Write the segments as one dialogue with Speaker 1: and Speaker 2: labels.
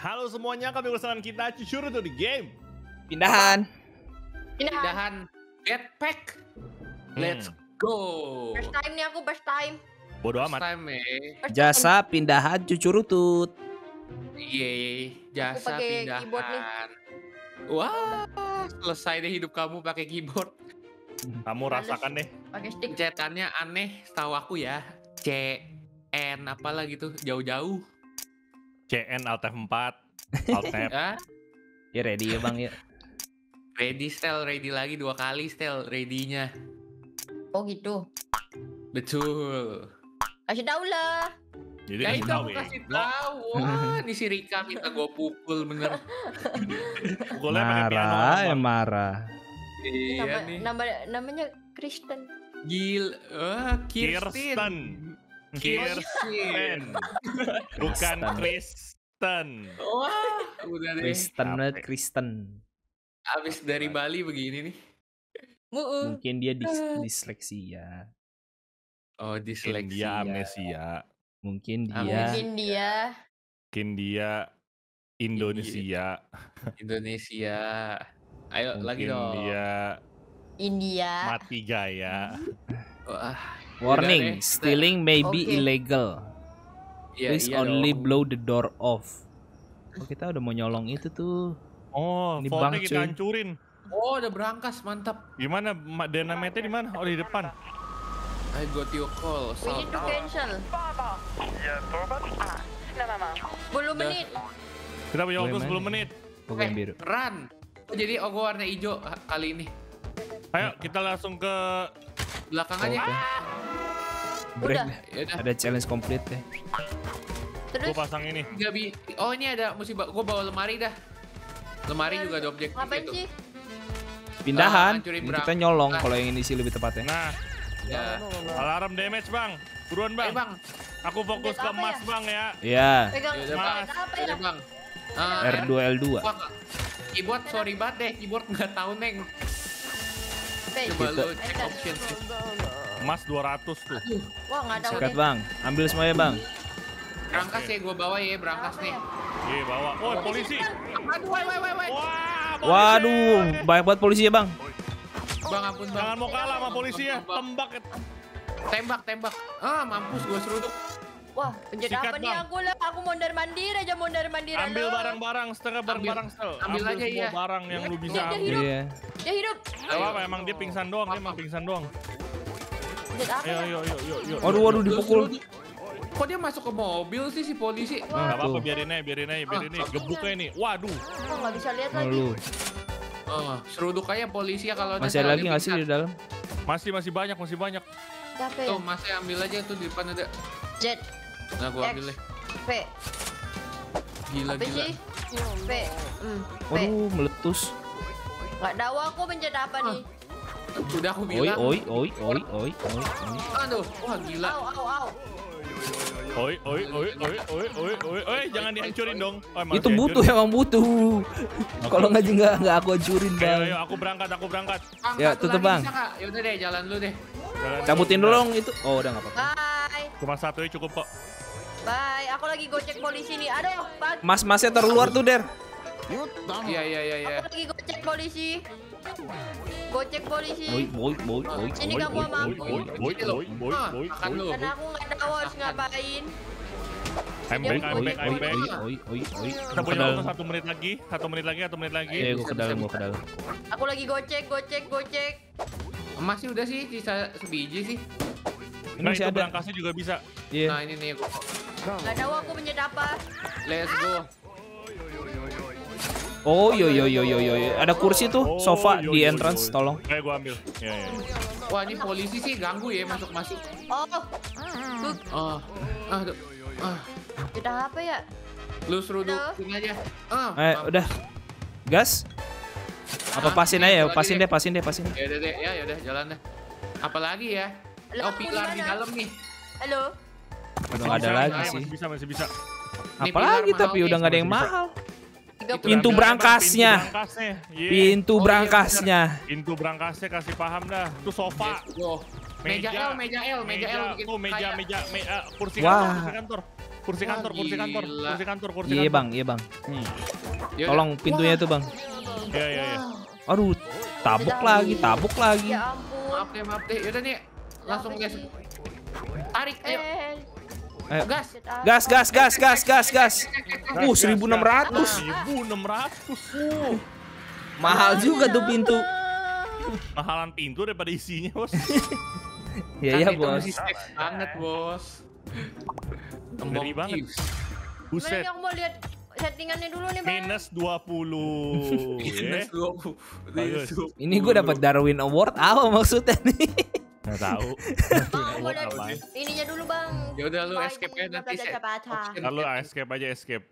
Speaker 1: Halo semuanya, kami bersama kita Cucur tuh di game.
Speaker 2: Pindahan.
Speaker 3: Pindahan.
Speaker 4: Pindahan jetpack. Let's
Speaker 1: Hmm.
Speaker 4: go.
Speaker 3: First time nih aku first time.
Speaker 1: Bodoh
Speaker 4: First
Speaker 1: amat.
Speaker 4: time eh.
Speaker 3: First
Speaker 2: Jasa pindahan cucurutut.
Speaker 4: Yeay, jasa
Speaker 3: pakai keyboard nih.
Speaker 4: pindahan. Wah, selesai deh hidup kamu pakai keyboard.
Speaker 1: Kamu
Speaker 3: Males.
Speaker 1: rasakan deh.
Speaker 3: Pakai stick.
Speaker 4: Pencetannya aneh, setahu aku ya. C, N, apalah gitu, jauh-jauh.
Speaker 1: CN Alt F4, Alt Tab.
Speaker 4: Ya,
Speaker 2: Ya ready ya bang ya.
Speaker 4: ready style, ready lagi dua kali style, ready-nya.
Speaker 3: Oh gitu.
Speaker 4: Betul.
Speaker 3: Kasih tahu lah.
Speaker 1: Jadi
Speaker 4: Ya
Speaker 1: kasih
Speaker 4: itu
Speaker 1: tahu
Speaker 4: aku
Speaker 1: ya.
Speaker 4: kasih tahu. Wah, ini si Rika minta gue pukul bener.
Speaker 1: Pukulnya pakai piano.
Speaker 2: Marah ya marah.
Speaker 4: iya
Speaker 3: nama,
Speaker 4: nih.
Speaker 3: nama namanya Kristen.
Speaker 4: Gil, wah, Kirsten.
Speaker 1: Kirsten. Kirsten. Bukan
Speaker 2: Kristen.
Speaker 1: Kristen.
Speaker 4: Wah, udah deh.
Speaker 2: Kristen banget
Speaker 1: Capek.
Speaker 2: Kristen.
Speaker 4: Abis dari Bali begini nih.
Speaker 3: Muu.
Speaker 2: Mungkin dia dis disleksia.
Speaker 4: Oh,
Speaker 1: Mungkin
Speaker 4: disleksi.
Speaker 1: dia amnesia.
Speaker 2: Mungkin
Speaker 4: Ah,
Speaker 2: dia
Speaker 3: Mungkin dia.
Speaker 1: Mungkin dia Indonesia.
Speaker 4: Indonesia. Ayo lagi
Speaker 1: Mungkin
Speaker 4: dong.
Speaker 1: dia
Speaker 3: India.
Speaker 1: mati gaya.
Speaker 4: Wah,
Speaker 2: warning, stealing may be
Speaker 3: Oke.
Speaker 2: illegal.
Speaker 4: iya,
Speaker 2: Please
Speaker 4: iya
Speaker 2: only
Speaker 4: dong.
Speaker 2: blow the door off. Oh, kita udah mau nyolong itu tuh.
Speaker 1: Oh,
Speaker 2: Ini bang,
Speaker 1: kita
Speaker 2: cuy.
Speaker 1: hancurin.
Speaker 4: Oh, udah berangkas, mantap.
Speaker 1: Gimana? Ma- Dynamitnya di mana? Oh, di depan.
Speaker 4: I got your call.
Speaker 3: We need to cancel. 10 menit.
Speaker 1: Kita punya waktu
Speaker 2: Boleh
Speaker 1: 10
Speaker 2: main.
Speaker 1: menit.
Speaker 2: Pokoknya yang
Speaker 4: Eh,
Speaker 2: biru.
Speaker 4: run. Oh, jadi oh warna hijau kali ini.
Speaker 1: Ayo, kita langsung ke
Speaker 4: Belakang
Speaker 2: Oke.
Speaker 4: aja.
Speaker 2: Break
Speaker 3: Udah.
Speaker 4: Ya.
Speaker 2: Ada challenge complete deh.
Speaker 3: Terus
Speaker 1: gua pasang ini.
Speaker 4: Nggak bi- Oh, ini ada musibah. Gua bawa lemari dah. Lemari juga ada objektif
Speaker 3: ngapain
Speaker 4: itu.
Speaker 3: sih?
Speaker 2: Pindahan.
Speaker 4: hancurin
Speaker 2: Ini kita nyolong
Speaker 4: Ah.
Speaker 2: kalau yang ini sih lebih tepatnya.
Speaker 1: Nah,
Speaker 4: Ya.
Speaker 1: alarm damage, Bang. Buruan,
Speaker 4: Eh,
Speaker 1: Bang.
Speaker 4: Bang.
Speaker 1: Aku fokus ke emas,
Speaker 3: ya?
Speaker 1: Bang ya.
Speaker 2: Ya,
Speaker 3: Pegang
Speaker 4: Ya udah,
Speaker 1: Mas.
Speaker 3: pegang apa
Speaker 4: Ya
Speaker 3: ya?
Speaker 4: Bang. Ah,
Speaker 2: R2L2.
Speaker 4: Wah, keyboard sorry banget deh, keyboard nggak tahu neng. Coba lu cek options.
Speaker 1: Emas 200 tuh.
Speaker 3: Wah, nggak tahu
Speaker 2: Sikat bang, ambil semuanya bang.
Speaker 4: Berangkas ya, gua bawa ya, berangkas
Speaker 3: Apa
Speaker 4: nih.
Speaker 3: ya?
Speaker 1: Iya, bawa. Oh, polisi.
Speaker 4: Aduh, wait, wait, wait, wait.
Speaker 1: Wah, polisi.
Speaker 2: Waduh, banyak banget polisi ya bang.
Speaker 4: Bang, ampun, bang.
Speaker 1: Jangan mau kalah sama polisi ya. Tembak.
Speaker 4: Tembak, tembak. Ah, mampus gua seruduk.
Speaker 3: Wah, pencet
Speaker 1: Sikat,
Speaker 3: apa nih aku lah? Aku mondar mandir aja mondar mandir.
Speaker 1: Ambil barang-barang, setengah barang-barang sel.
Speaker 4: ambil aja,
Speaker 1: semua
Speaker 4: iya.
Speaker 1: barang yang lu bisa
Speaker 3: Dia- dia
Speaker 1: ambil.
Speaker 3: hidup.
Speaker 2: Iya.
Speaker 3: Dia hidup.
Speaker 1: Gak apa-apa, emang dia pingsan doang, dia emang pingsan doang.
Speaker 3: Apa
Speaker 1: Ayo,
Speaker 3: ya?
Speaker 1: ayo, ayo, ayo, ayo.
Speaker 2: Waduh, waduh
Speaker 4: Lu
Speaker 2: dipukul.
Speaker 4: Kok dia masuk ke mobil sih si polisi?
Speaker 1: Gak apa-apa, biarin aja, biarin aja, biarin aja. Gebuknya nih. Waduh.
Speaker 3: Kok bisa lihat lagi?
Speaker 4: Oh, seruduk aja polisi ya kalau ada
Speaker 2: Masih ada lagi nggak sih di dalam?
Speaker 1: Masih, masih banyak, masih banyak.
Speaker 3: Siapa ya?
Speaker 4: Tuh, masnya ambil aja tuh di depan ada.
Speaker 3: Z,
Speaker 4: Nah, gua ambil deh.
Speaker 3: P.
Speaker 4: Gila,
Speaker 3: Apa
Speaker 4: gila.
Speaker 3: sih? P. Hmm, P.
Speaker 2: Waduh, meletus.
Speaker 3: Nggak tahu aku pencet apa nih.
Speaker 4: Udah aku
Speaker 2: Oi,
Speaker 4: bilang.
Speaker 2: oi, oi, oi, oi, oi, oi.
Speaker 4: Aduh, wah gila.
Speaker 3: Au, au, au.
Speaker 1: Oi, oi, oi, oi, oi, oi, oi, oi, jangan dihancurin dong. Oh, emang
Speaker 2: Itu butuh emang butuh. Kalau nggak nggak nggak aku hancurin
Speaker 1: Ayo,
Speaker 2: bang.
Speaker 1: ayo, aku berangkat, aku berangkat.
Speaker 4: Bang,
Speaker 2: Ya, tutup, Bang.
Speaker 4: Ya udah deh, jalan dulu deh.
Speaker 1: Jalan
Speaker 2: Cabutin
Speaker 1: dulu,
Speaker 2: dong itu. Oh udah nggak apa-apa.
Speaker 3: Bye.
Speaker 1: Cuma satu ya cukup kok.
Speaker 3: Bye. Aku lagi gocek polisi nih. Aduh, Pak.
Speaker 2: Mas-masnya taruh luar tuh der.
Speaker 4: Iya, iya, iya, iya.
Speaker 3: Aku lagi gocek polisi. Gocek polisi.
Speaker 2: Oi, oi, oi,
Speaker 3: Sini
Speaker 2: oi,
Speaker 3: kamu sama
Speaker 2: oi,
Speaker 3: aku.
Speaker 1: Boy, boy, boy, boy,
Speaker 4: makan
Speaker 1: boy.
Speaker 4: lu.
Speaker 3: Karena aku nggak tahu harus ngapain.
Speaker 1: I'm back, I'm
Speaker 2: Oi,
Speaker 1: back, I'm
Speaker 2: oi,
Speaker 1: back.
Speaker 2: oi, oi, oi, oi.
Speaker 1: Kita punya waktu satu menit lagi, satu menit lagi, satu menit lagi.
Speaker 2: Iya, gua ke dalam, gua ke dalam.
Speaker 3: Aku lagi gocek, gocek, gocek.
Speaker 4: Emas sih udah sih, sisa sebiji sih.
Speaker 2: Ini
Speaker 1: Nah
Speaker 2: masih
Speaker 1: itu
Speaker 2: ada.
Speaker 1: berangkasnya juga bisa.
Speaker 2: Iya.
Speaker 4: Nah, ini nih.
Speaker 3: Nggak tahu aku pencet apa.
Speaker 4: Let's go.
Speaker 2: Oh, yo yo yo yo yo. yo. Ada kursi tuh,
Speaker 1: Oh,
Speaker 2: sofa
Speaker 1: yo,
Speaker 2: di entrance,
Speaker 1: yo.
Speaker 2: tolong.
Speaker 1: Eh, gua ambil. Ya, ya. ya.
Speaker 4: Wah, ini polisi sih ganggu ya masuk-masuk.
Speaker 3: Oh, tuh
Speaker 4: Oh. Ah. Ah,
Speaker 3: pencet apa ya?
Speaker 4: lu serudukin aja. Ah.
Speaker 2: Eh, udah. Gas. Apa
Speaker 4: Ah,
Speaker 2: pasin aja,
Speaker 4: lagi
Speaker 2: pasin
Speaker 4: deh.
Speaker 2: pasin deh, pasin.
Speaker 4: Ya udah deh, ya ya udah jalan deh. Apalagi ya? Oh, pilar di dalam nih.
Speaker 3: Halo.
Speaker 2: Udah ada lagi sih.
Speaker 1: Masih bisa, masih bisa.
Speaker 2: Apalagi tapi udah nggak ada yang mahal.
Speaker 4: Itu
Speaker 2: Pintu berangkasnya.
Speaker 1: Pintu berangkasnya. Iya.
Speaker 2: Pintu
Speaker 4: Oh, iya,
Speaker 2: berangkasnya.
Speaker 1: Pintu berangkasnya kasih paham dah. Itu sofa.
Speaker 4: Let's go. Meja L, meja L, meja L. bikin
Speaker 1: Tuh meja,
Speaker 4: kayak-
Speaker 1: meja, me- eh, kursi
Speaker 2: Wah.
Speaker 1: kantor, kursi kantor. Kursi
Speaker 4: Wah,
Speaker 1: kantor, kursi kantor, kursi kantor, kursi
Speaker 2: Iya
Speaker 1: kantor.
Speaker 2: bang, iya bang.
Speaker 1: Hmm.
Speaker 4: Yaudah.
Speaker 2: Tolong pintunya tuh bang.
Speaker 1: Iya, iya, iya.
Speaker 2: Aduh, tabuk lagi, tabuk lagi.
Speaker 3: Ya ampun.
Speaker 4: Maaf deh, maaf deh. Yaudah nih, langsung guys. Tarik, ayo.
Speaker 3: Eh,
Speaker 2: Ayo.
Speaker 4: Gas.
Speaker 2: Gas, gas, gas, gas, gas, gas. Uh, 1600.
Speaker 1: 1600.
Speaker 2: Mahal juga tuh pintu.
Speaker 1: Mahalan pintu daripada isinya, Bos.
Speaker 2: Ya
Speaker 4: Kan
Speaker 2: ya
Speaker 4: itu
Speaker 2: bos.
Speaker 4: masih safe banget, bos.
Speaker 1: Ngeri banget. Buset.
Speaker 3: yang mau lihat settingannya dulu nih bang?
Speaker 1: Minus 20.
Speaker 4: Minus
Speaker 1: ya.
Speaker 4: 20.
Speaker 1: Bagus.
Speaker 2: Ini gue dapat Darwin Award apa maksudnya nih?
Speaker 1: Nggak tahu.
Speaker 3: Bang, mau ininya dulu bang.
Speaker 4: Ya udah lu escape ya nanti.
Speaker 1: Lalu escape aja escape.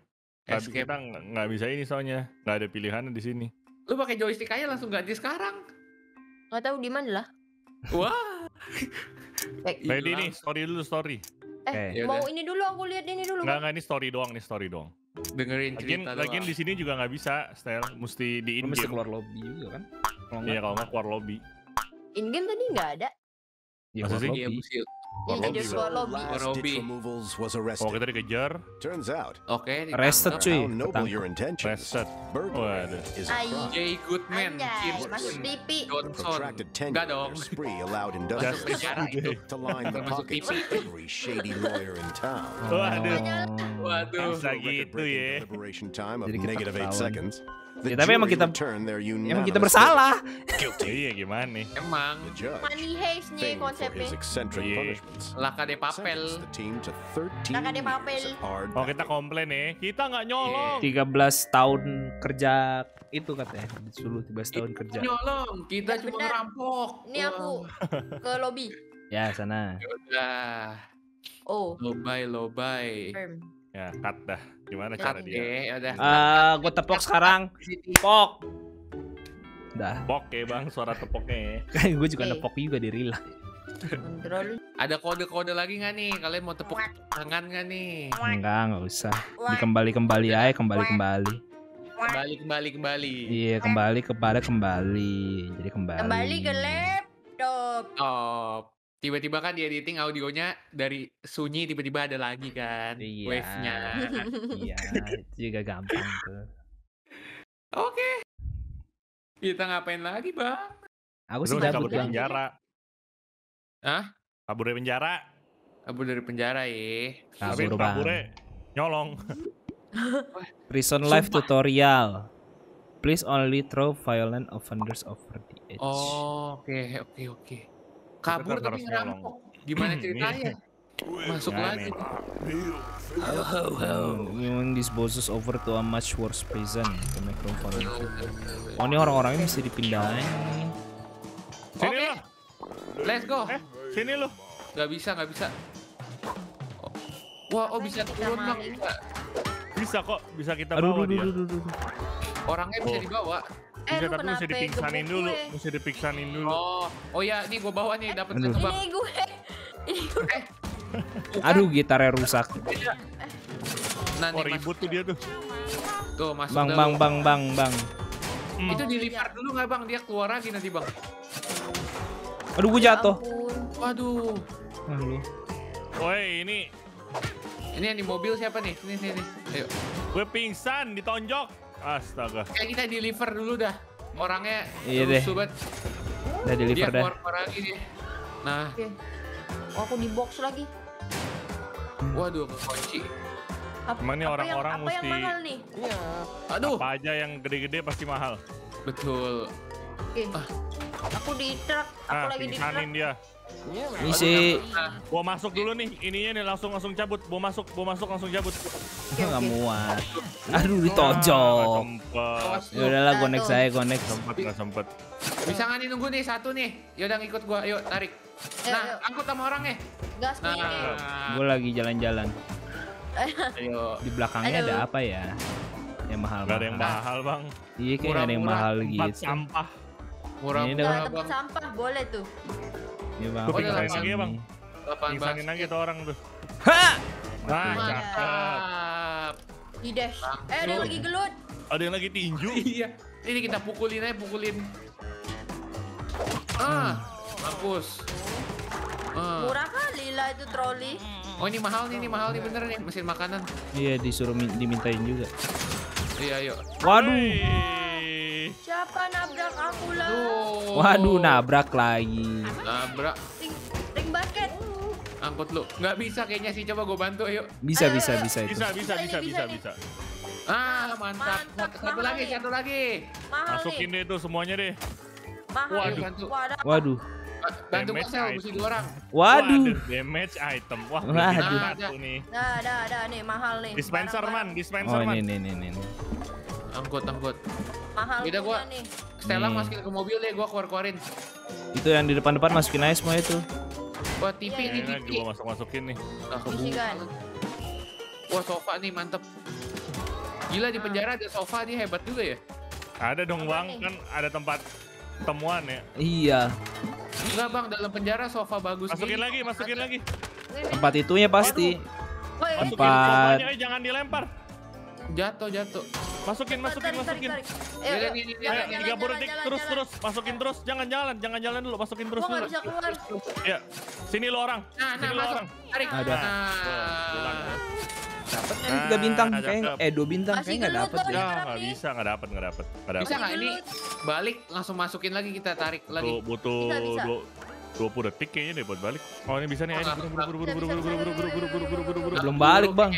Speaker 1: Tapi
Speaker 4: Escape.
Speaker 1: kita nggak nggak bisa ini soalnya nggak ada pilihan di sini.
Speaker 4: Lu pakai joystick aja langsung ganti sekarang.
Speaker 3: Nggak tahu di mana lah.
Speaker 4: Wah.
Speaker 3: Eh,
Speaker 1: Ready
Speaker 4: Hilang.
Speaker 1: nih, story dulu story.
Speaker 3: eh
Speaker 2: Oke.
Speaker 4: Ya
Speaker 3: mau ini dulu aku lihat ini dulu.
Speaker 1: Nggak
Speaker 3: Bang.
Speaker 1: nggak ini story doang nih story doang.
Speaker 4: Dengerin
Speaker 1: Lagian
Speaker 4: cerita
Speaker 1: lagian
Speaker 4: doang.
Speaker 1: di sini juga nggak bisa, style mesti di in
Speaker 2: mesti keluar lobby juga kan? Kalau
Speaker 1: Iya kalau nggak keluar lobby.
Speaker 3: In game tadi nggak ada.
Speaker 2: Ya
Speaker 1: Masa
Speaker 2: keluar
Speaker 1: sih?
Speaker 2: Lobby.
Speaker 4: musil.
Speaker 3: Yang
Speaker 1: lobby
Speaker 3: jadi
Speaker 1: lah.
Speaker 3: keluar lobby.
Speaker 5: Last
Speaker 4: Robbie.
Speaker 5: ditch removals was
Speaker 1: Kalau
Speaker 5: arrested.
Speaker 1: kita dikejar,
Speaker 5: Turns out,
Speaker 4: Oke,
Speaker 2: Arrested,
Speaker 4: ditangkap.
Speaker 2: cuy.
Speaker 5: burglary
Speaker 1: Waduh.
Speaker 4: Jay Goodman, Kirsten,
Speaker 3: masuk TV.
Speaker 4: Johnson. Enggak dong.
Speaker 5: industrial
Speaker 4: penjara itu.
Speaker 5: in town.
Speaker 1: Waduh.
Speaker 4: Waduh.
Speaker 1: Bisa gitu ya.
Speaker 2: Jadi kita ketahuan. Ya, tapi emang kita- Emang kita bersalah.
Speaker 5: Guilty.
Speaker 1: Iya gimana nih?
Speaker 4: Emang
Speaker 3: Money heist nih konsepnya.
Speaker 1: Iya.
Speaker 4: Laka de papel.
Speaker 5: sentenced the team to 13
Speaker 3: Laka de papel.
Speaker 1: Oh kita komplain ya, kita nggak nyolong.
Speaker 2: 13 tahun kerja itu katanya. Disuruh 13 tahun kerja.
Speaker 4: Nyolong, kita
Speaker 3: Ya,
Speaker 4: cuma
Speaker 3: benar.
Speaker 4: ngerampok.
Speaker 3: Ini aku ke lobby.
Speaker 2: Ya sana.
Speaker 4: Udah.
Speaker 3: Oh,
Speaker 4: Lobay, lobay.
Speaker 1: Ya cut dah. Gimana cara
Speaker 4: Oke,
Speaker 1: dia?
Speaker 4: udah.
Speaker 2: Ah, gue tepok sekarang. Pok. Dah.
Speaker 1: Tepok ya bang, suara tepoknya ya.
Speaker 2: Kan gue juga
Speaker 3: Eh.
Speaker 2: nepok juga di.
Speaker 3: Kontrol.
Speaker 4: Ada kode-kode lagi nggak nih? Kalian mau tepuk tangan nggak nih?
Speaker 2: Enggak, enggak usah. Dikembali kembali aja, kembali kembali.
Speaker 4: Kembali, kembali, kembali.
Speaker 2: Iya, kembali kepada kembali. Jadi kembali.
Speaker 3: Kembali ke laptop.
Speaker 4: Oh, tiba-tiba kan di editing audionya dari sunyi tiba-tiba ada lagi kan
Speaker 2: Iya.
Speaker 4: wave-nya.
Speaker 2: Iya, itu juga gampang tuh.
Speaker 4: Oke. Kita ngapain lagi, Bang?
Speaker 2: Aku sih
Speaker 1: kabur dari penjara.
Speaker 4: Hah?
Speaker 1: Kabur dari penjara.
Speaker 4: Kabur dari penjara ya.
Speaker 1: Tapi
Speaker 2: Kabur
Speaker 1: kaburnya nyolong.
Speaker 2: Prison life
Speaker 4: Sumpah.
Speaker 2: tutorial. Please only throw violent offenders over the edge.
Speaker 4: Oh, oke, oke, oke. Kabur tapi
Speaker 1: harus nyolong.
Speaker 4: ngerampok. Gimana ceritanya? Masuk
Speaker 1: Gimana
Speaker 4: lagi.
Speaker 1: nih?
Speaker 2: Moving these bosses over to a much worse prison. The microphone. Oh ini orang-orangnya bisa dipindahin.
Speaker 1: Sini
Speaker 4: Oke.
Speaker 1: lo.
Speaker 4: Let's go.
Speaker 1: Eh, sini lo.
Speaker 4: Gak bisa, gak bisa. Oh. Wah, oh bisa turun bang. Bisa.
Speaker 1: Bisa kok, bisa kita
Speaker 2: Aduh,
Speaker 1: bawa
Speaker 2: aduh,
Speaker 1: dia.
Speaker 2: aduh, aduh, aduh.
Speaker 4: Orangnya bisa
Speaker 1: Oh.
Speaker 4: dibawa.
Speaker 3: Eh,
Speaker 1: Bisa
Speaker 3: lu
Speaker 1: tapi mesti
Speaker 3: kenapa
Speaker 1: dipingsanin
Speaker 3: gebuk
Speaker 1: dulu,
Speaker 3: gue?
Speaker 1: mesti dipingsanin dulu.
Speaker 4: Oh, oh ya, nih gue bawa nih dapat bang.
Speaker 3: Ini gue. Ini gue.
Speaker 2: Aduh, gitarnya rusak.
Speaker 4: Nah,
Speaker 1: Oh ribut tuh dia tuh.
Speaker 4: tuh masuk
Speaker 2: Bang, bang, bang, bang, bang.
Speaker 1: Hmm.
Speaker 4: Itu di liver dulu nggak bang? Dia keluar lagi nanti bang.
Speaker 2: Aduh, gue jatuh.
Speaker 3: Ampun.
Speaker 4: Waduh.
Speaker 2: Aduh.
Speaker 1: Woi, ini
Speaker 4: Ini yang di mobil siapa nih? Nih, nih, nih. Ayo.
Speaker 1: gue pingsan, ditonjok. Astaga.
Speaker 4: Kayak kita di liver dulu dah. Orangnya
Speaker 2: Iya deh.
Speaker 4: banget.
Speaker 2: Udah
Speaker 4: Dia
Speaker 2: deliver dah.
Speaker 4: keluar lagi dia. Nah,
Speaker 3: Oke. Oh, aku di box lagi.
Speaker 4: waduh kunci.
Speaker 3: Apa,
Speaker 1: Emang ini orang-orang
Speaker 3: apa yang
Speaker 1: mesti-
Speaker 3: mahal nih?
Speaker 4: Aduh.
Speaker 1: Apa aja yang gede-gede pasti mahal.
Speaker 4: Betul.
Speaker 3: Oke. Aku di truk. Aku
Speaker 1: Ah,
Speaker 3: lagi di truk.
Speaker 1: dia.
Speaker 2: Ini sih
Speaker 4: Nah,
Speaker 1: Gua masuk dulu nih, ininya nih langsung langsung cabut. Gua masuk, gua masuk langsung cabut.
Speaker 2: nggak muat. Aduh,
Speaker 1: Ah, sempet.
Speaker 4: awas
Speaker 2: Ya udahlah, gue next saya, gue next.
Speaker 1: Sempet nggak sempet.
Speaker 4: Bisa nggak nih nunggu nih satu nih? Yaudah ngikut gua, yuk tarik.
Speaker 3: Ayo,
Speaker 4: Nah,
Speaker 3: ayo.
Speaker 4: angkut sama orangnya.
Speaker 3: Gas nih.
Speaker 4: Nah,
Speaker 2: Gue lagi jalan-jalan.
Speaker 4: ayo.
Speaker 2: Di belakangnya ada apa ya? Yang mahal.
Speaker 1: Gak ada yang mahal bang.
Speaker 2: Iya, kayak ada yang mahal gitu.
Speaker 1: sampah.
Speaker 4: Murah-murah
Speaker 2: Ini
Speaker 4: bang.
Speaker 3: tempat sampah boleh tuh.
Speaker 2: Iya, bang.
Speaker 1: Pingsanin
Speaker 2: ke sini.
Speaker 1: lagi ya, Bang. Pingsanin aja tuh orang tuh.
Speaker 2: Ha!
Speaker 1: Nah, cakep.
Speaker 3: Dash. Eh, ada yang lagi gelut.
Speaker 1: Ada yang lagi tinju.
Speaker 4: Iya. Ini kita pukulin aja, pukulin. Ah, mampus. Ah.
Speaker 3: Murah kali lah itu troli.
Speaker 4: Oh ini mahal nih, ini mahal nih bener nih mesin makanan.
Speaker 2: Iya disuruh min- dimintain juga.
Speaker 4: Iya, ayo.
Speaker 2: Waduh.
Speaker 3: Siapa nabrak aku lah?
Speaker 2: Waduh nabrak lagi.
Speaker 4: Nabrak.
Speaker 3: Ring, ring basket.
Speaker 4: Angkut lu. Nggak bisa kayaknya sih. Coba gue bantu ayo.
Speaker 2: Bisa
Speaker 3: Ayo,
Speaker 2: bisa
Speaker 3: ayo.
Speaker 2: bisa itu.
Speaker 1: Bisa, bisa,
Speaker 3: Bisa
Speaker 1: bisa, bisa,
Speaker 3: bisa
Speaker 1: bisa.
Speaker 4: Ah, mantap.
Speaker 3: Mantap,
Speaker 4: Satu, lagi,
Speaker 3: nih.
Speaker 4: satu lagi.
Speaker 3: Mahal
Speaker 1: Masukin
Speaker 3: nih.
Speaker 1: deh tuh semuanya deh.
Speaker 3: Mahal
Speaker 4: Waduh.
Speaker 3: nih.
Speaker 4: Bantu.
Speaker 2: Waduh.
Speaker 4: Ba- Bantu
Speaker 1: Damage
Speaker 4: Marcel,
Speaker 1: item.
Speaker 4: mesti dua orang.
Speaker 2: Waduh.
Speaker 1: damage item. Wah,
Speaker 2: Waduh.
Speaker 1: Waduh.
Speaker 4: Ada.
Speaker 1: satu nih.
Speaker 3: Nah, ada, ada nih mahal nih.
Speaker 1: Dispenser man, dispenser
Speaker 2: Oh
Speaker 1: man.
Speaker 2: ini nih nih nih.
Speaker 4: Angkut, angkut.
Speaker 3: Mahal
Speaker 4: Beda gua.
Speaker 3: nih.
Speaker 4: Stella
Speaker 2: Nih.
Speaker 4: masukin ke mobil deh, gua keluar-keluarin.
Speaker 2: Itu yang di depan-depan masukin aja semua itu.
Speaker 4: Wah, TV
Speaker 3: Iya,
Speaker 4: nih,
Speaker 1: Ini lagi
Speaker 4: TV.
Speaker 1: gua masuk-masukin nih.
Speaker 4: Ah,
Speaker 3: Michigan.
Speaker 4: Wah, sofa nih, mantep. Gila, di penjara ada sofa nih, hebat juga ya.
Speaker 1: Ada dong
Speaker 3: Apa
Speaker 1: bang,
Speaker 3: nih?
Speaker 1: kan ada tempat temuan ya.
Speaker 2: Iya.
Speaker 4: Enggak bang, dalam penjara sofa bagus
Speaker 1: Masukin
Speaker 4: gini.
Speaker 1: lagi, masukin lagi.
Speaker 3: Ini, ini.
Speaker 2: Tempat itunya pasti.
Speaker 1: Masukin
Speaker 2: Tempat-
Speaker 1: sofanya, eh, jangan dilempar.
Speaker 4: Jatuh, jatuh.
Speaker 1: Masukin, masukin,
Speaker 3: tarik,
Speaker 1: masukin.
Speaker 3: tarik.
Speaker 1: 30
Speaker 3: jalan,
Speaker 1: detik, terus,
Speaker 3: jalan.
Speaker 1: terus. Masukin terus, jangan jalan, jangan jalan dulu, masukin terus
Speaker 3: Gua
Speaker 1: dulu.
Speaker 3: bisa keluar.
Speaker 1: Ya, sini lo orang.
Speaker 4: Nah,
Speaker 1: Sini
Speaker 4: nah,
Speaker 1: lo
Speaker 4: masuk.
Speaker 1: orang.
Speaker 4: Tarik.
Speaker 2: Ada.
Speaker 4: Nah.
Speaker 2: Dapat kan
Speaker 1: Nah,
Speaker 2: tiga bintang kayak eh dua bintang kayak nggak deh.
Speaker 1: Ya, nggak bisa, nggak dapet, nggak dapet, nggak dapet.
Speaker 4: Bisa nggak ini balik langsung masukin lagi kita tarik lagi.
Speaker 1: Tuh, butuh
Speaker 3: bisa.
Speaker 1: dua- 20 detik kayaknya deh buat balik. Oh ini bisa nih,
Speaker 4: Oh,
Speaker 1: ini buru buru buru buru buru buru buru buru buru buru buru buru.
Speaker 2: Belum balik, Bang.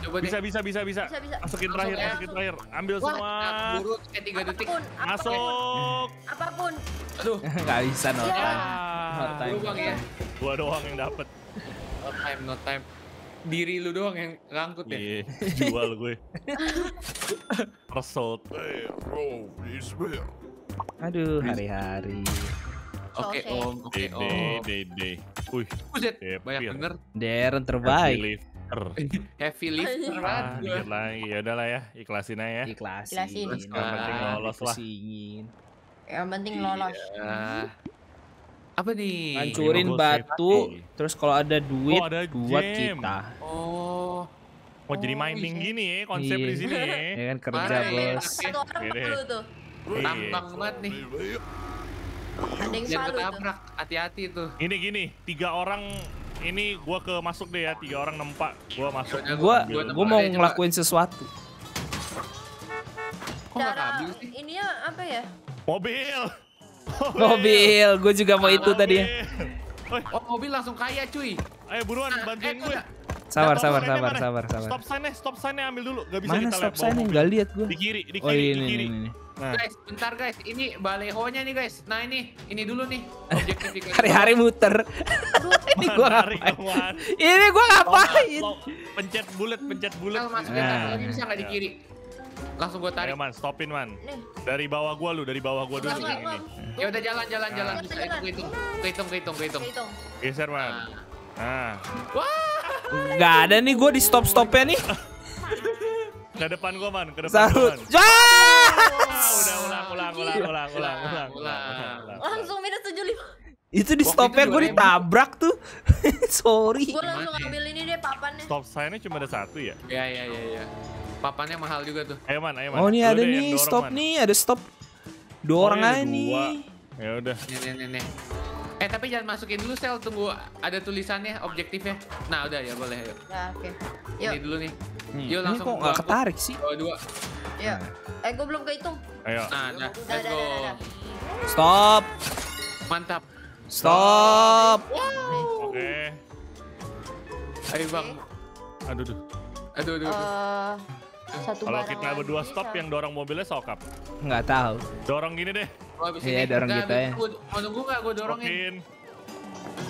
Speaker 4: Coba deh.
Speaker 1: Bisa bisa bisa bisa.
Speaker 3: Bisa, bisa.
Speaker 1: Masukin
Speaker 4: Langsung
Speaker 1: terakhir,
Speaker 4: ya.
Speaker 1: masukin terakhir. Ambil
Speaker 4: Wah,
Speaker 1: semua.
Speaker 4: nah, buru kayak 3 detik.
Speaker 1: Masuk.
Speaker 3: apa pun.
Speaker 4: Aduh,
Speaker 2: Nggak bisa no
Speaker 3: Ya.
Speaker 2: time. Hard time.
Speaker 4: bang ya.
Speaker 1: Gua doang yang dapet.
Speaker 4: No time, no time. Diri lu doang yang ngangkut ya.
Speaker 1: Iya, jual gue. Result.
Speaker 2: Aduh hari-hari.
Speaker 4: Oke
Speaker 3: Oke.
Speaker 4: om, oke
Speaker 1: Dede,
Speaker 4: om.
Speaker 1: dede. Wih,
Speaker 4: Buset, banyak bener.
Speaker 2: Darren
Speaker 1: heavy
Speaker 2: terbaik.
Speaker 1: lifter.
Speaker 4: Heavy lifter banget
Speaker 1: Ah, dikit lagi. Ya udahlah ya, ikhlasin aja ya.
Speaker 2: Ikhlasin.
Speaker 3: Ikhlasin.
Speaker 1: Yang penting lolos lah.
Speaker 3: Yang penting lolos.
Speaker 4: Ya. Apa nih?
Speaker 2: Hancurin batu,
Speaker 1: safety.
Speaker 2: terus kalau ada duit
Speaker 1: Oh, ada
Speaker 2: buat
Speaker 1: gem.
Speaker 2: kita.
Speaker 4: Oh.
Speaker 1: Mau jadi
Speaker 4: Oh,
Speaker 1: mining
Speaker 4: iya.
Speaker 1: gini ya konsep
Speaker 2: Iya.
Speaker 1: di sini ya.
Speaker 2: Ya kan kerja
Speaker 4: ya.
Speaker 2: bos.
Speaker 3: Satu orang tuh.
Speaker 1: Iya.
Speaker 4: Tambang banget nih.
Speaker 3: Ada yang
Speaker 4: Jangan
Speaker 3: palu tuh.
Speaker 4: ketabrak, hati-hati tuh.
Speaker 1: Gini gini, tiga orang ini gua ke masuk deh ya, tiga orang nempak, gua masuk.
Speaker 2: Gua
Speaker 4: Gua
Speaker 2: gua mau ngelakuin sesuatu.
Speaker 4: Kok
Speaker 3: Cara
Speaker 4: sih?
Speaker 3: ininya apa ya?
Speaker 1: Mobil.
Speaker 2: Mobil, gue juga mau itu tadi ya.
Speaker 4: Oh mobil langsung kaya cuy.
Speaker 1: ayo buruan
Speaker 4: Nah,
Speaker 1: bantuin
Speaker 4: eh,
Speaker 1: gue.
Speaker 2: Sabar, sabar,
Speaker 1: sign-nya
Speaker 2: sabar,
Speaker 1: mana?
Speaker 2: sabar, sabar.
Speaker 1: Stop sign-nya, stop sign-nya ambil dulu. Gak bisa
Speaker 2: Mana
Speaker 1: kita
Speaker 2: stop
Speaker 1: lihat bawa
Speaker 2: sign
Speaker 1: mobil.
Speaker 2: Nggak lihat gue.
Speaker 1: Di kiri, di kiri,
Speaker 2: Oh
Speaker 1: di
Speaker 2: ini,
Speaker 1: kiri.
Speaker 2: ini, ini.
Speaker 1: Nah,
Speaker 4: Guys, bentar guys. Ini balehonya nih guys. Nah ini, ini dulu nih. Objektifikasi.
Speaker 2: Hari-hari muter. ini gua
Speaker 1: tarik
Speaker 2: ngapain? Ini gua ngapain?
Speaker 1: Lo- pencet bulat, pencet bulat.
Speaker 4: Kalau masukin
Speaker 2: Nah.
Speaker 4: satu lagi bisa nggak di kiri? Langsung gue tarik.
Speaker 1: Ayo man, stopin man. Dari bawah gua lu, dari bawah gua dulu ini.
Speaker 4: Ya udah jalan jalan jalan
Speaker 3: Jalan,
Speaker 4: bisa
Speaker 3: jalan.
Speaker 4: hitung hitung hitung hitung hitung.
Speaker 3: Hitung.
Speaker 1: Geser man. Nah,
Speaker 2: Nggak ada nih gue di stop stopnya nih.
Speaker 1: ke depan gua man, ke depan
Speaker 2: Sarut. Ah!
Speaker 1: Ah, udah ulang, ulang, ulang, ulang, ulang, ulang, ulang, ulang.
Speaker 3: Langsung minus 75.
Speaker 2: Itu di stopnya gue
Speaker 4: 2000.
Speaker 2: ditabrak tuh. Sorry.
Speaker 3: Gue langsung ambil ini deh papannya.
Speaker 1: Stop sign-nya cuma ada satu ya?
Speaker 4: Ya ya ya ya. Papannya mahal juga tuh.
Speaker 1: Ayo man, ayo man.
Speaker 2: Oh nih
Speaker 1: Lu
Speaker 2: ada nih stop nih, ada stop. Dua
Speaker 1: Oh,
Speaker 2: orang
Speaker 1: iya,
Speaker 2: aja nih.
Speaker 1: Ya udah.
Speaker 4: Nih nih nih. Eh tapi jangan masukin dulu sel tunggu ada tulisannya objektifnya. Nah udah ya boleh ayo.
Speaker 3: Ya, oke. Yuk,
Speaker 4: Ini dulu nih.
Speaker 2: Hmm,
Speaker 4: Yuk
Speaker 2: Ini
Speaker 4: langsung
Speaker 2: kok nggak ketarik sih?
Speaker 4: Dua dua.
Speaker 3: yuk. Eh, gue belum kehitung.
Speaker 1: Ayo.
Speaker 4: Nah. Dah, Let's go.
Speaker 2: Stop.
Speaker 4: Mantap.
Speaker 2: Stop.
Speaker 1: Oke.
Speaker 4: Ayo bang.
Speaker 1: Aduh, duh.
Speaker 4: Aduh aduh. aduh.
Speaker 3: Eh, satu
Speaker 1: Kalau kita
Speaker 3: lagi
Speaker 1: berdua
Speaker 3: bisa.
Speaker 1: stop, yang dorong mobilnya sokap.
Speaker 2: Nggak tahu.
Speaker 1: Dorong gini deh.
Speaker 4: Oh,
Speaker 2: Iya,
Speaker 4: ini.
Speaker 2: dorong kita ya.
Speaker 4: gua- Mau nunggu nggak gue dorongin?
Speaker 1: Stokin.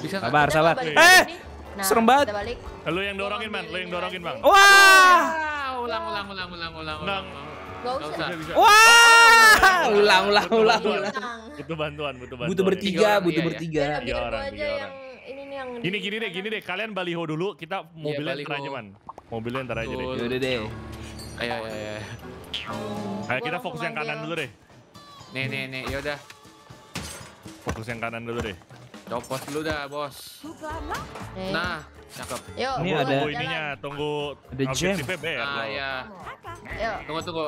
Speaker 4: Bisa nggak?
Speaker 2: Sabar, sabar. Eh.
Speaker 3: Nah,
Speaker 2: serem banget.
Speaker 3: Kita balik.
Speaker 1: Lu yang dorongin, man. Lu yang dorongin, bang.
Speaker 2: Wah.
Speaker 4: Ah, ulang ulang ulang ulang ulang.
Speaker 1: Enggak.
Speaker 4: ulang.
Speaker 3: Gak usah.
Speaker 4: usah.
Speaker 1: Bisa, bisa.
Speaker 2: Wah. Ulang, ulang,
Speaker 1: Butuh
Speaker 2: ulang,
Speaker 1: bantuan.
Speaker 2: ulang.
Speaker 3: Tenang.
Speaker 1: Butuh bantuan, butuh bantuan.
Speaker 2: Butuh
Speaker 4: Tiga
Speaker 2: bertiga,
Speaker 4: orang,
Speaker 2: butuh
Speaker 4: iya, iya.
Speaker 2: bertiga.
Speaker 1: Tiga
Speaker 3: gua
Speaker 1: orang,
Speaker 3: aja
Speaker 1: tiga
Speaker 3: yang
Speaker 1: orang.
Speaker 3: ini nih yang
Speaker 1: Gini, gini deh, gini deh. Kalian baliho dulu, kita mobilnya
Speaker 4: baliho.
Speaker 1: ntar aja, man. Mobilnya ntar aja deh.
Speaker 2: Yaudah deh.
Speaker 4: Ayo ayo ayo.
Speaker 1: Ayo kita fokus yang kanan dulu deh.
Speaker 4: Nih nih nih, yaudah.
Speaker 1: Fokus yang kanan dulu deh.
Speaker 4: Copot dulu dah bos.
Speaker 3: Nih.
Speaker 4: Nah, cakep.
Speaker 3: Yuk,
Speaker 2: Ini ada-
Speaker 1: Tunggu
Speaker 3: jalan.
Speaker 1: ininya, tunggu
Speaker 2: Ada
Speaker 1: objektifnya.
Speaker 4: Ah
Speaker 1: loh.
Speaker 4: ya.
Speaker 3: Yuk.
Speaker 4: Tunggu tunggu.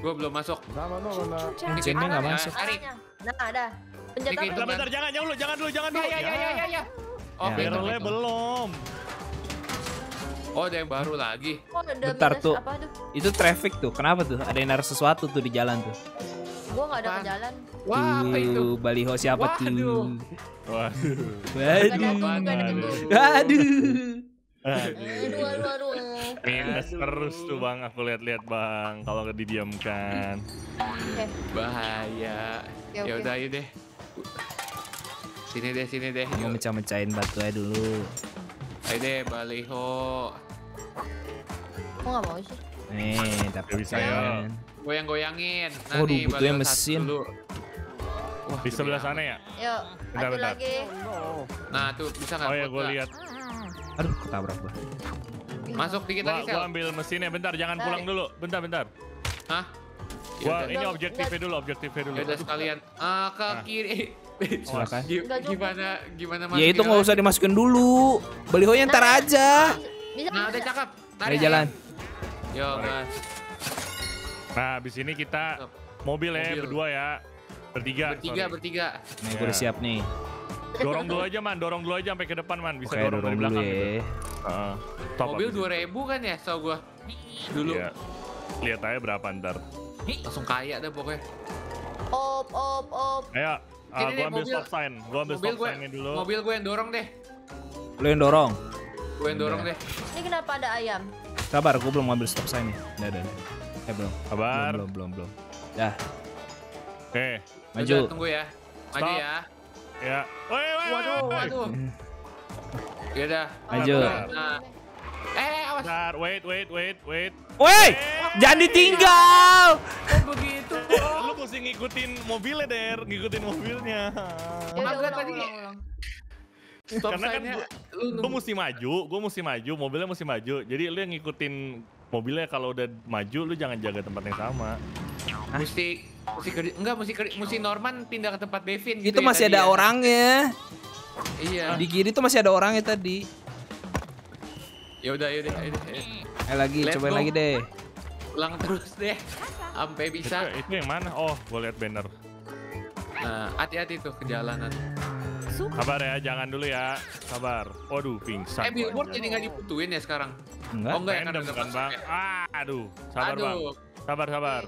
Speaker 4: Gue belum masuk.
Speaker 2: Ini jamnya nggak
Speaker 3: Arahnya,
Speaker 2: masuk.
Speaker 3: Nah, ada. Apa?
Speaker 1: Bentar, bentar, jangan, jangan dulu, jangan dulu, jangan dulu.
Speaker 4: Ya ya ya ya ya. ya. Oh,
Speaker 2: Ya,
Speaker 1: belum.
Speaker 4: Oh, ada yang baru lagi.
Speaker 3: Ada
Speaker 2: Bentar tuh.
Speaker 3: apa tuh?
Speaker 2: Itu traffic tuh. Kenapa tuh? Ada yang naruh sesuatu tuh di jalan tuh.
Speaker 3: Gua nggak ada ke jalan.
Speaker 4: Wah, apa itu?
Speaker 2: Baliho siapa
Speaker 4: Waduh.
Speaker 2: tuh?
Speaker 1: Waduh.
Speaker 3: Gak ada
Speaker 2: Waduh.
Speaker 3: gak ada
Speaker 1: Aduh.
Speaker 2: Aduh.
Speaker 3: Aduh, aduh, aduh.
Speaker 1: Minus terus tuh bang, aku lihat-lihat bang, kalau didiamkan.
Speaker 3: Oke,
Speaker 4: Bahaya. Ya
Speaker 3: oke.
Speaker 4: udah ayo deh. Sini deh, sini deh.
Speaker 2: Mau mecah-mecahin batu aja dulu.
Speaker 4: Ayo deh, baliho.
Speaker 3: Kok nggak mau sih?
Speaker 2: Nih, dapat
Speaker 1: bisa ya.
Speaker 4: Goyang-goyangin. Nah,
Speaker 2: Waduh,
Speaker 4: nih,
Speaker 2: butuhnya mesin.
Speaker 4: dulu. Wah,
Speaker 1: Di sebelah sana ya?
Speaker 3: Yuk,
Speaker 1: Bentar, bentar.
Speaker 3: lagi.
Speaker 4: Nah, tuh bisa nggak?
Speaker 1: Oh ya,
Speaker 4: buat
Speaker 1: gue lihat.
Speaker 2: Aduh, ketabrak gua.
Speaker 4: Masuk dikit lagi,
Speaker 1: gua
Speaker 4: Sel.
Speaker 1: ambil mesinnya, bentar, jangan
Speaker 3: Bentar.
Speaker 1: pulang dulu. Bentar, bentar.
Speaker 4: Hah?
Speaker 1: Gua
Speaker 4: Yaudah.
Speaker 1: ini objektifnya dulu, objektifnya dulu.
Speaker 4: Ya udah sekalian ah ke
Speaker 1: Nah.
Speaker 4: kiri.
Speaker 2: Silakan.
Speaker 4: Gimana gimana
Speaker 2: Ya itu nggak usah dimasukin dulu. Balihonya ntar aja.
Speaker 3: Bisa?
Speaker 4: Nah, udah cakep. Tarik
Speaker 2: jalan.
Speaker 4: Yo, gas.
Speaker 1: Nah, abis ini kita mobil ya,
Speaker 4: Mobil.
Speaker 1: berdua ya. Bertiga,
Speaker 4: Bertiga,
Speaker 1: sorry.
Speaker 4: bertiga.
Speaker 2: Nih, gue udah
Speaker 1: Ya.
Speaker 2: siap nih.
Speaker 1: Dorong dulu aja, Man. Dorong dulu aja sampai ke depan, Man. Bisa
Speaker 2: Oke,
Speaker 1: dorong,
Speaker 2: dorong
Speaker 1: dari
Speaker 2: dulu
Speaker 1: belakang
Speaker 2: ya.
Speaker 1: gitu. Heeh. Top
Speaker 4: Mobil
Speaker 1: abis
Speaker 4: 2000 kan ya, so gua. Dulu
Speaker 1: Iya. Lihat aja berapa ntar.
Speaker 4: langsung kaya dah pokoknya.
Speaker 3: Op, op, op.
Speaker 1: Ayo, ah,
Speaker 4: Sini
Speaker 1: gua
Speaker 4: deh,
Speaker 1: ambil
Speaker 4: mobil.
Speaker 1: stop sign. Gua ambil
Speaker 4: Mobil
Speaker 1: stop
Speaker 4: gue,
Speaker 1: sign-nya dulu.
Speaker 4: mobil gue yang dorong deh.
Speaker 2: Lu yang dorong.
Speaker 4: Gue yang dorong deh.
Speaker 3: Ini kenapa ada ayam?
Speaker 2: Sabar, gue belum ngambil stop sign nih. Udah, udah, udah. Eh, belum.
Speaker 1: Sabar.
Speaker 2: Belum, belum, belum. Dah,
Speaker 1: Oke.
Speaker 2: maju.
Speaker 4: Udah, tunggu ya. Maju
Speaker 1: Stop.
Speaker 4: ya.
Speaker 1: Ya. Woi, woi,
Speaker 4: Waduh,
Speaker 1: woi.
Speaker 4: waduh. Ya udah.
Speaker 2: Maju.
Speaker 4: Nah. Eh, awas.
Speaker 1: Bentar, wait, wait, wait, wait.
Speaker 2: Woi, jangan ditinggal.
Speaker 1: Ngikutin mobilnya, Der. Ngikutin mobilnya.
Speaker 3: Ya ulang,
Speaker 4: tadi.
Speaker 3: ulang, ulang.
Speaker 4: Stop
Speaker 1: Karena kan
Speaker 4: sign-nya.
Speaker 1: gua-
Speaker 4: Lu
Speaker 1: Gue mesti maju, gue mesti maju, mobilnya mesti maju. Jadi lu yang ngikutin mobilnya kalau udah maju, lu jangan jaga tempat yang sama.
Speaker 4: Mesti mesti kerja enggak mesti kerja, mesti Norman pindah ke tempat Devin gitu
Speaker 2: Itu
Speaker 4: ya
Speaker 2: masih
Speaker 4: tadi
Speaker 2: ada
Speaker 4: ya.
Speaker 2: orangnya.
Speaker 4: Iya.
Speaker 2: Di kiri tuh masih ada orangnya tadi.
Speaker 4: Ya udah, ya udah, ya udah.
Speaker 2: Eh lagi,
Speaker 4: Let's
Speaker 2: cobain
Speaker 4: go.
Speaker 2: lagi deh.
Speaker 4: Ulang terus deh. Sampai
Speaker 1: Itu,
Speaker 4: bisa.
Speaker 1: itu yang mana? Oh, gue lihat banner.
Speaker 4: Nah, hati-hati tuh ke jalanan.
Speaker 1: Sabar ya, jangan dulu ya. Sabar. Waduh, pingsan.
Speaker 4: Eh, billboard jadi nggak diputuin ya sekarang?
Speaker 2: Enggak.
Speaker 4: Oh enggak ya, karena
Speaker 1: kan, Bang?
Speaker 4: ya.
Speaker 1: Ah, aduh. Sabar, Bang.
Speaker 4: Aduh,
Speaker 1: Sabar, sabar.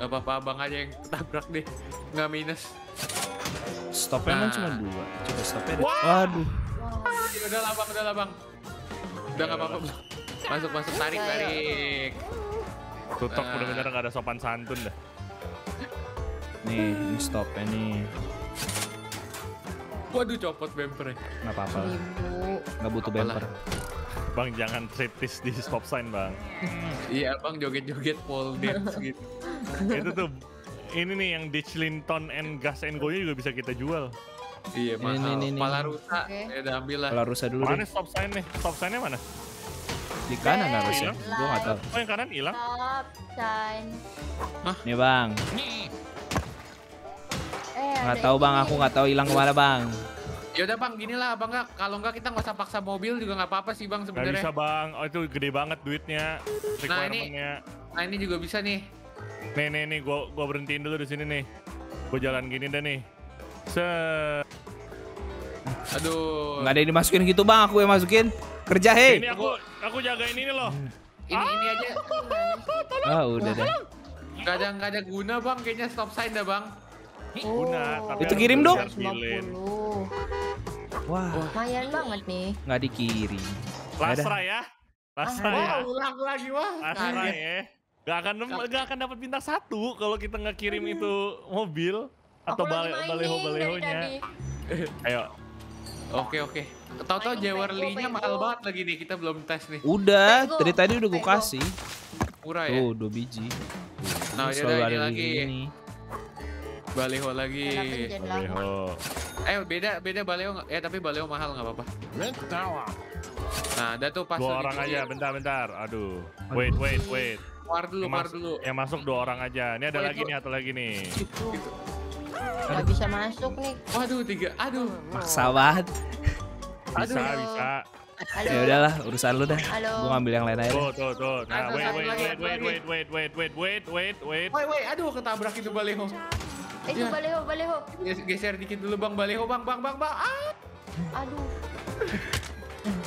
Speaker 4: gak apa-apa abang aja yang ketabrak deh. Nggak minus.
Speaker 2: Stopnya kan
Speaker 4: Nah.
Speaker 2: cuma dua. Coba stopnya deh. Waduh.
Speaker 4: Ya udah lah bang, udah lah bang. Udah nggak apa-apa. Bang. Masuk, masuk, tarik, tarik.
Speaker 1: Tutok
Speaker 4: Ah.
Speaker 1: bener-bener gak ada sopan santun dah.
Speaker 2: Nih, ini stopnya nih.
Speaker 4: Waduh, copot bumpernya.
Speaker 2: Nggak apa-apa. Nggak butuh
Speaker 4: Apalah.
Speaker 2: bumper.
Speaker 1: Bang, jangan striptease di stop sign, Bang.
Speaker 4: Iya bang, joget-joget pole dance gitu.
Speaker 1: itu tuh ini nih yang Ditch Linton and Gas and Go-nya juga bisa kita jual.
Speaker 4: Iya,
Speaker 2: Ini,
Speaker 4: mahal.
Speaker 2: ini, ini.
Speaker 4: Kepala rusa.
Speaker 3: Oke.
Speaker 4: Ya udah ambil lah.
Speaker 2: Kalau rusa dulu
Speaker 1: Mana
Speaker 2: deh.
Speaker 1: stop sign nih? Stop sign-nya mana?
Speaker 2: Di kanan harusnya. Gua nggak tahu.
Speaker 1: Oh, yang kanan hilang.
Speaker 3: Stop sign.
Speaker 2: Nih bang.
Speaker 3: Eh,
Speaker 2: Nggak tahu bang.
Speaker 3: ini.
Speaker 2: Aku nggak tahu hilang ke mana bang.
Speaker 4: Ya udah bang, gini lah bang. Kalau nggak kita nggak usah paksa mobil juga nggak apa-apa sih bang
Speaker 1: Gak
Speaker 4: sebenarnya.
Speaker 1: bisa, Bang. Oh, itu gede banget duitnya. Requirement-nya.
Speaker 4: Nah ini juga bisa nih.
Speaker 1: Nih, nih, nih. Gua, gua berhentiin dulu di sini nih. Gua jalan gini deh nih. Set.
Speaker 4: Aduh.
Speaker 2: Nggak ada yang dimasukin gitu bang. Aku yang masukin. Kerja hei.
Speaker 1: Ini aku aku jagain ini loh.
Speaker 4: Ini ini aja
Speaker 2: Ah udah deh.
Speaker 4: nggak ada nggak ada guna bang. Kayaknya stop sign dah bang.
Speaker 1: Guna, tapi
Speaker 2: Itu kirim dong.
Speaker 1: harus bilin.
Speaker 3: 150.
Speaker 2: Wah
Speaker 3: Lumayan banget nih.
Speaker 2: nggak dikirim.
Speaker 1: Lasra ya. Lasra ya.
Speaker 4: Wah ulang lagi wah.
Speaker 1: Lasra
Speaker 4: Kaget.
Speaker 1: ya. Gak akan gak akan dapat bintang satu kalau kita nggak kirim itu mobil atau bale baleho balehonya. Ayo.
Speaker 4: Oke oke. Tahu-tahu
Speaker 3: go,
Speaker 4: mahal banget lagi nih. Kita belum tes nih.
Speaker 2: Udah.
Speaker 3: Pego.
Speaker 2: Dari tadi udah gue kasih.
Speaker 4: Murah ya.
Speaker 2: Tuh dua biji.
Speaker 4: Nah,
Speaker 2: Ini
Speaker 4: ya udah, ini lagi.
Speaker 2: sini.
Speaker 4: Baleho lagi.
Speaker 1: Baleho.
Speaker 4: Eh beda beda Baleho nggak? Eh tapi Baleho mahal nggak apa-apa. Nah, ada tuh pas
Speaker 1: Dua orang aja, bentar bentar. Aduh. Wait wait wait.
Speaker 4: Keluar dulu,
Speaker 1: Yang,
Speaker 4: keluar dulu.
Speaker 1: yang masuk dua orang aja. Ini ada
Speaker 4: Oh,
Speaker 1: lagi
Speaker 4: itu.
Speaker 1: nih, satu lagi nih.
Speaker 4: Gitu.
Speaker 3: Nggak bisa masuk nih.
Speaker 4: Waduh tiga. Aduh.
Speaker 2: Maksa banget.
Speaker 1: Bisa
Speaker 4: Aduh.
Speaker 1: bisa.
Speaker 3: Halo.
Speaker 2: Ya udahlah urusan lu dah.
Speaker 3: Halo.
Speaker 2: Gue ngambil yang lain aja.
Speaker 1: Tuh tuh tuh. Nah wait wait wait wait wait wait wait wait wait wait wait.
Speaker 4: Woi, woi, aduh ketabrak itu Baleho.
Speaker 3: Eh, Itu
Speaker 4: Ya.
Speaker 3: baleho, baleho.
Speaker 4: Ges- Geser dikit dulu Bang Baleho, Bang, Bang, Bang, Bang. Ah.
Speaker 3: Aduh.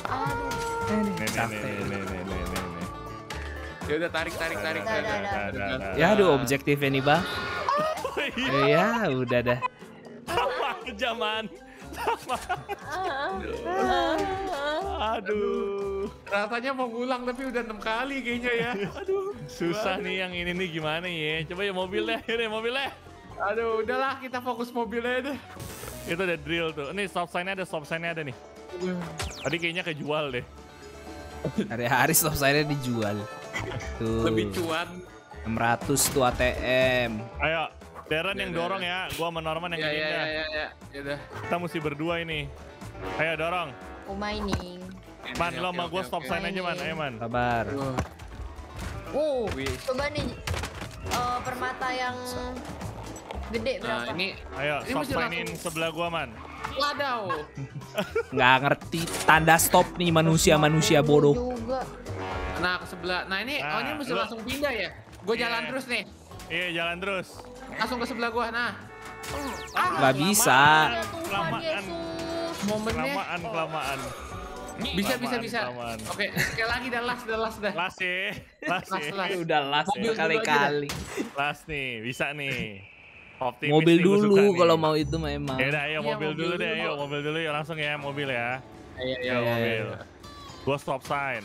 Speaker 3: Aduh.
Speaker 2: Ini
Speaker 1: Nih, nih, nih, nih, nih, nih.
Speaker 4: Ya udah tarik tarik tarik.
Speaker 2: Ya aduh objektifnya nih bang.
Speaker 1: Iya,
Speaker 2: udah dah.
Speaker 1: Sama kejaman. Sama. Aduh.
Speaker 4: Rasanya mau ngulang tapi udah enam kali kayaknya ya. Aduh.
Speaker 1: Susah nih yang ini nih gimana ya? Coba ya mobil deh, ini mobil deh.
Speaker 4: Aduh, udahlah kita fokus mobilnya deh.
Speaker 1: Itu ada drill tuh. Nih stop sign-nya ada, stop sign-nya ada nih. Tadi kayaknya kejual deh.
Speaker 2: Hari-hari stop sign dijual. Tuh.
Speaker 4: Lebih cuan.
Speaker 2: 600 tuh ATM.
Speaker 1: Ayo, Darren
Speaker 4: Ya,
Speaker 1: yang dorong ya. Gua sama Norman yang
Speaker 4: Ya
Speaker 1: ini
Speaker 4: ya ya
Speaker 1: dah.
Speaker 4: ya ya. Ya udah.
Speaker 1: Kita mesti berdua ini. Ayo dorong.
Speaker 3: Oh mining.
Speaker 1: Man, lo sama gue
Speaker 4: oke,
Speaker 1: stop sign aja man, ayo man.
Speaker 2: Sabar.
Speaker 3: Oh,
Speaker 4: Wih.
Speaker 3: coba nih eh, permata yang gede
Speaker 4: Nah,
Speaker 3: berapa?
Speaker 4: ini
Speaker 1: Ayo,
Speaker 4: Ini
Speaker 1: stop signin sebelah gua man.
Speaker 4: wadaw.
Speaker 2: Nggak ngerti tanda stop nih manusia-manusia bodoh.
Speaker 3: Juga.
Speaker 4: Nah, ke sebelah. Nah, ini oh ini
Speaker 1: Nah,
Speaker 4: mesti
Speaker 1: lu-
Speaker 4: langsung pindah ya. Gue jalan
Speaker 1: Iya.
Speaker 4: terus nih.
Speaker 1: Iya, jalan terus.
Speaker 4: Langsung ke sebelah gua. Nah,
Speaker 2: Nggak bisa.
Speaker 3: Ya Tuhan
Speaker 1: Kelamaan,
Speaker 3: Yesus.
Speaker 4: momennya
Speaker 1: kelamaan, kelamaan.
Speaker 4: bisa bisa bisa.
Speaker 1: kelamaan.
Speaker 4: Oke, sekali lagi dah last dah last dah.
Speaker 1: Ya, las
Speaker 4: Las,
Speaker 1: ya.
Speaker 4: las.
Speaker 2: Udah last
Speaker 4: dulu
Speaker 2: kali-kali.
Speaker 1: Las nih, bisa nih. Optimis
Speaker 2: Mobil
Speaker 1: nih, gua
Speaker 2: dulu kalau mau itu memang.
Speaker 1: Ya udah, ayo
Speaker 4: Iya,
Speaker 1: mobil
Speaker 4: mobil
Speaker 1: dulu deh,
Speaker 4: dulu.
Speaker 1: ayo mobil dulu ya langsung ya mobil ya.
Speaker 4: Iya
Speaker 1: Ayo
Speaker 2: iya,
Speaker 1: mobil.
Speaker 2: iya.
Speaker 1: Gua stop sign.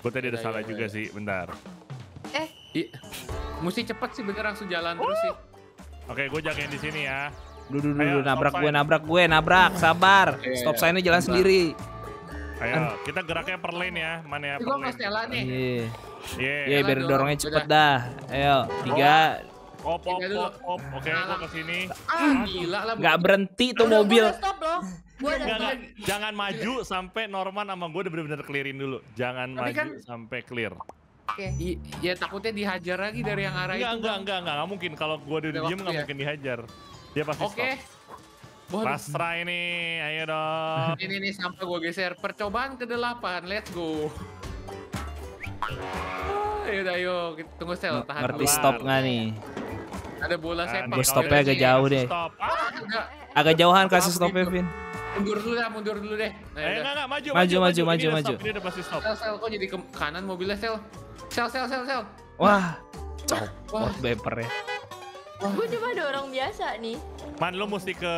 Speaker 1: Gue tadi udah
Speaker 4: Iya,
Speaker 1: salah
Speaker 4: iya,
Speaker 1: juga
Speaker 4: iya.
Speaker 1: sih, bentar.
Speaker 3: Eh,
Speaker 4: Iya. Mesti cepet sih bener langsung jalan terus sih.
Speaker 1: Oke, gue jagain di sini ya.
Speaker 2: Dulu dulu
Speaker 1: Ayo,
Speaker 2: dulu nabrak
Speaker 1: stop
Speaker 2: gue nabrak gue nabrak sabar.
Speaker 4: Iya,
Speaker 2: Stop
Speaker 4: iya.
Speaker 2: signnya jalan
Speaker 4: Sabar.
Speaker 2: sendiri.
Speaker 1: Ayo, kita geraknya per lane ya. Mana ya lane?
Speaker 4: nggak Stella nih.
Speaker 2: Iya.
Speaker 1: Iya.
Speaker 2: Iya
Speaker 4: Jalan
Speaker 2: biar dorongnya cepet dah. Ayo tiga.
Speaker 1: Op, op, op, op. Oke, gue ke sini.
Speaker 4: Ah, gila lah.
Speaker 2: Nggak berhenti tuh mobil.
Speaker 3: Stop loh. Stop.
Speaker 1: enggak. Jangan maju sampai Norman sama gue udah bener-bener clearin dulu. Jangan
Speaker 4: Tapi
Speaker 1: maju
Speaker 4: kan-
Speaker 1: sampai clear.
Speaker 3: Oke.
Speaker 4: I- ya takutnya dihajar lagi dari yang arah
Speaker 1: Enggak,
Speaker 4: itu.
Speaker 1: enggak,
Speaker 4: Bang.
Speaker 1: enggak, enggak, enggak mungkin. Kalau gue udah diem
Speaker 4: waktu
Speaker 1: nggak
Speaker 4: ya?
Speaker 1: mungkin dihajar. Dia pasti
Speaker 4: Oke.
Speaker 1: try nih, ayo dong.
Speaker 4: Ini nih sampai gua geser. Percobaan ke-8. Let's go. Ayo dah, ayo. Tunggu sel, tahan
Speaker 2: Ngerti stop nggak nih?
Speaker 4: Ada bola
Speaker 1: Nah,
Speaker 4: sepak.
Speaker 1: nih,
Speaker 2: Gua stopnya agak
Speaker 1: ini
Speaker 2: jauh
Speaker 1: kasih
Speaker 2: deh.
Speaker 1: Stop. Ah,
Speaker 4: Enggak.
Speaker 2: Agak jauhan kasih stopnya
Speaker 4: gitu.
Speaker 2: Vin.
Speaker 4: Mundur dulu dah, mundur dulu deh. Nah,
Speaker 1: Eh, enggak, enggak, maju,
Speaker 2: Maju, maju,
Speaker 1: Ini
Speaker 2: maju, maju.
Speaker 1: Ini udah pasti stop.
Speaker 4: Sel, sel, kok jadi ke kanan mobilnya sel? Sel, sel, sel, sel.
Speaker 2: Wah,
Speaker 4: Wah,
Speaker 2: copot bumper ya.
Speaker 3: Gua cuma dorong biasa nih.
Speaker 1: Man, lu mesti ke...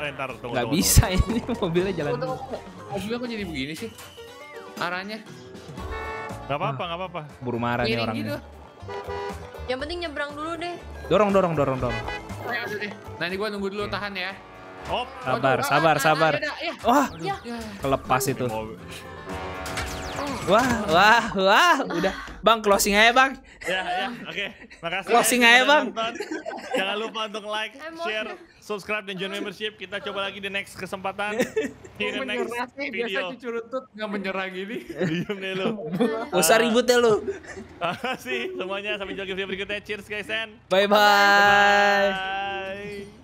Speaker 1: Eh, ntar, tunggu,
Speaker 2: Nggak
Speaker 1: tunggu,
Speaker 2: bisa ini mobilnya jalan
Speaker 4: tunggu,
Speaker 2: dulu.
Speaker 4: tunggu. Mobilnya kok jadi begini sih? Arahnya.
Speaker 1: Nggak apa-apa, nggak apa-apa.
Speaker 2: Buru marah nih orangnya.
Speaker 4: gitu.
Speaker 3: Yang penting nyebrang dulu deh.
Speaker 2: Dorong, dorong, dorong, dorong.
Speaker 4: Nanti gua nunggu dulu tahan ya.
Speaker 1: Op.
Speaker 2: Sabar, sabar, sabar. Wah, kelepas itu. Wah, wah, wah, udah. Bang, closing aja bang.
Speaker 1: Ya, ya, oke. Makasih.
Speaker 2: Closing
Speaker 1: ya,
Speaker 2: aja, Bang.
Speaker 1: nonton. Jangan lupa untuk like, share, subscribe, dan join membership. Kita coba lagi di next kesempatan. The next
Speaker 4: menyerah sih, biasa
Speaker 1: video.
Speaker 4: cucu rutut nggak menyerah gini.
Speaker 1: Diem deh lu.
Speaker 2: Usah ribut ya lu.
Speaker 1: Makasih semuanya. Sampai jumpa di video berikutnya. Cheers guys and
Speaker 2: Bye-bye.
Speaker 1: bye.